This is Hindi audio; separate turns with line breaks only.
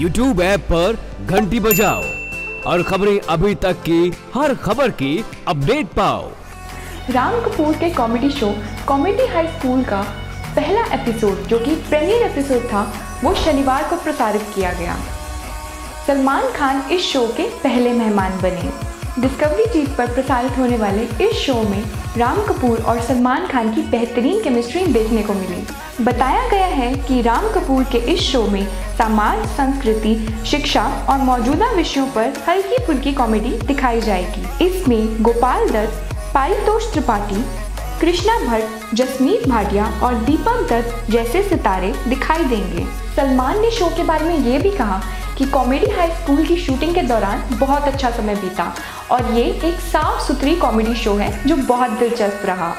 यूट्यूब ऐप पर घंटी बजाओ और खबरें अभी तक की हर खबर की अपडेट पाओ।
राम कपूर के comedy show comedy high school का पहला एपिसोड जो कि प्रीमियर एपिसोड था, वो शनिवार को प्रसारित किया गया। सलमान खान इस शो के पहले मेहमान बने। डिस्कवरी चीज़ पर प्रसारित होने वाले इस शो में राम कपूर और सलमान खान की बेहतरीन केमिस्ट्री देखने को मिली। बताया गया है कि राम कपूर के इस शो में समाज, संस्कृति, शिक्षा और मौजूदा विषयों पर हल्की फुल्की कॉमेडी दिखाई जाएगी। इसमें गोपाल दत्त, पारितोष त्रिपाठी, कृष्णा भट्ट, जसमीत भाटिया और दीपक दत्त जैसे सितारे दिखाई देंगे। सलमान ने शो के बारे में ये भी कहा कि कॉमेडी हाई स्कूल की शूटिंग के दौरान बहुत अच्छा समय बीता और ये एक साफ़ सुथरी कॉमेडी शो है जो बहुत दिलचस्प रहा।